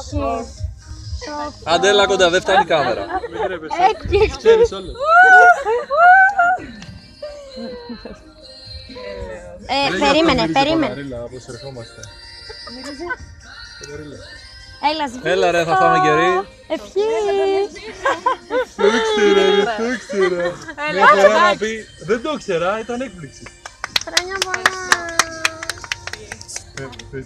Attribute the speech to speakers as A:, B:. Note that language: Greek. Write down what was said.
A: όχι.
B: Άντε, έλα κοντά, δεν φτάνει η κάμερα.
A: Έκπληκτη. Ε, περίμενε, περίμενε. Έλα.
B: Έλα ρε, θα φάμε κερί.
A: Ευχή.
C: Το ήξερα, δεν το ήξερα. Μια φορά να πει, δεν το ήξερα, ήταν έκπληξη.
A: Χρόνια πολλά.
C: Ε, ε,